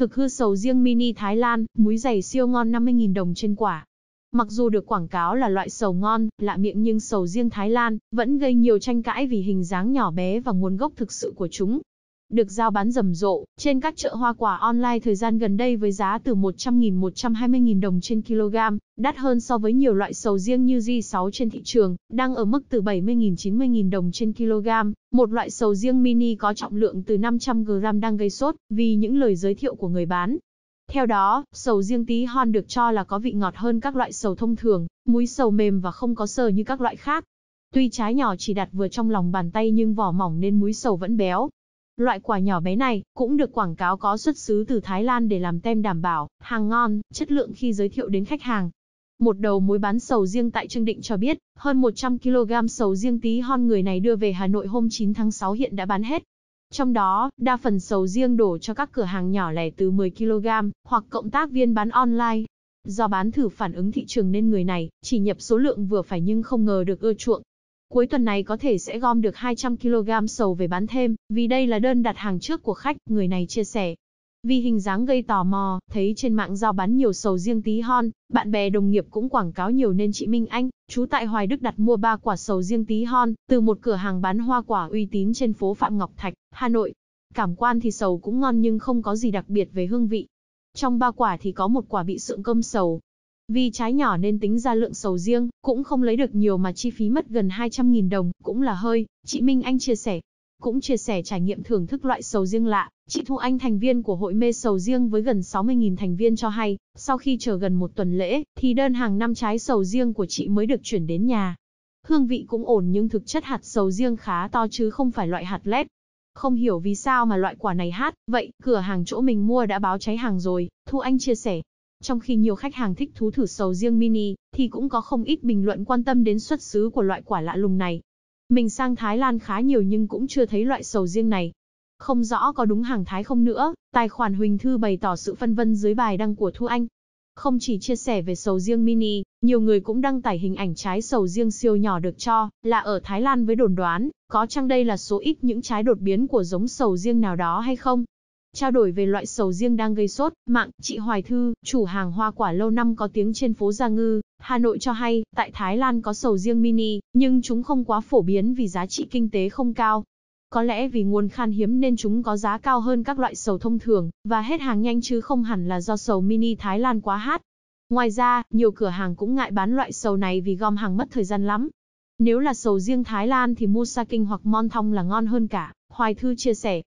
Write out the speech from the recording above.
Thực hư sầu riêng mini Thái Lan, múi dày siêu ngon 50.000 đồng trên quả. Mặc dù được quảng cáo là loại sầu ngon, lạ miệng nhưng sầu riêng Thái Lan vẫn gây nhiều tranh cãi vì hình dáng nhỏ bé và nguồn gốc thực sự của chúng được giao bán rầm rộ trên các chợ hoa quả online thời gian gần đây với giá từ 100.000 120.000 đồng trên kg, đắt hơn so với nhiều loại sầu riêng như G6 trên thị trường, đang ở mức từ 70.000 90.000 đồng trên kg. Một loại sầu riêng mini có trọng lượng từ 500 g đang gây sốt vì những lời giới thiệu của người bán. Theo đó, sầu riêng tí hon được cho là có vị ngọt hơn các loại sầu thông thường, múi sầu mềm và không có sờ như các loại khác. Tuy trái nhỏ chỉ đặt vừa trong lòng bàn tay nhưng vỏ mỏng nên múi sầu vẫn béo, Loại quả nhỏ bé này cũng được quảng cáo có xuất xứ từ Thái Lan để làm tem đảm bảo, hàng ngon, chất lượng khi giới thiệu đến khách hàng. Một đầu mối bán sầu riêng tại Trương Định cho biết, hơn 100 kg sầu riêng tí hon người này đưa về Hà Nội hôm 9 tháng 6 hiện đã bán hết. Trong đó, đa phần sầu riêng đổ cho các cửa hàng nhỏ lẻ từ 10 kg, hoặc cộng tác viên bán online. Do bán thử phản ứng thị trường nên người này chỉ nhập số lượng vừa phải nhưng không ngờ được ưa chuộng. Cuối tuần này có thể sẽ gom được 200kg sầu về bán thêm, vì đây là đơn đặt hàng trước của khách, người này chia sẻ. Vì hình dáng gây tò mò, thấy trên mạng giao bán nhiều sầu riêng tí hon, bạn bè đồng nghiệp cũng quảng cáo nhiều nên chị Minh Anh, chú tại Hoài Đức đặt mua 3 quả sầu riêng tí hon, từ một cửa hàng bán hoa quả uy tín trên phố Phạm Ngọc Thạch, Hà Nội. Cảm quan thì sầu cũng ngon nhưng không có gì đặc biệt về hương vị. Trong ba quả thì có một quả bị sượng cơm sầu, vì trái nhỏ nên tính ra lượng sầu riêng, cũng không lấy được nhiều mà chi phí mất gần 200.000 đồng, cũng là hơi, chị Minh Anh chia sẻ. Cũng chia sẻ trải nghiệm thưởng thức loại sầu riêng lạ, chị Thu Anh thành viên của hội mê sầu riêng với gần 60.000 thành viên cho hay, sau khi chờ gần một tuần lễ, thì đơn hàng năm trái sầu riêng của chị mới được chuyển đến nhà. Hương vị cũng ổn nhưng thực chất hạt sầu riêng khá to chứ không phải loại hạt lép. Không hiểu vì sao mà loại quả này hát, vậy, cửa hàng chỗ mình mua đã báo cháy hàng rồi, Thu Anh chia sẻ. Trong khi nhiều khách hàng thích thú thử sầu riêng mini, thì cũng có không ít bình luận quan tâm đến xuất xứ của loại quả lạ lùng này. Mình sang Thái Lan khá nhiều nhưng cũng chưa thấy loại sầu riêng này. Không rõ có đúng hàng Thái không nữa, tài khoản Huỳnh Thư bày tỏ sự phân vân dưới bài đăng của Thu Anh. Không chỉ chia sẻ về sầu riêng mini, nhiều người cũng đăng tải hình ảnh trái sầu riêng siêu nhỏ được cho là ở Thái Lan với đồn đoán, có chăng đây là số ít những trái đột biến của giống sầu riêng nào đó hay không? Trao đổi về loại sầu riêng đang gây sốt, mạng, chị Hoài Thư, chủ hàng hoa quả lâu năm có tiếng trên phố Gia Ngư, Hà Nội cho hay, tại Thái Lan có sầu riêng mini, nhưng chúng không quá phổ biến vì giá trị kinh tế không cao. Có lẽ vì nguồn khan hiếm nên chúng có giá cao hơn các loại sầu thông thường, và hết hàng nhanh chứ không hẳn là do sầu mini Thái Lan quá hát. Ngoài ra, nhiều cửa hàng cũng ngại bán loại sầu này vì gom hàng mất thời gian lắm. Nếu là sầu riêng Thái Lan thì Musa Kinh hoặc Mon Thong là ngon hơn cả, Hoài Thư chia sẻ.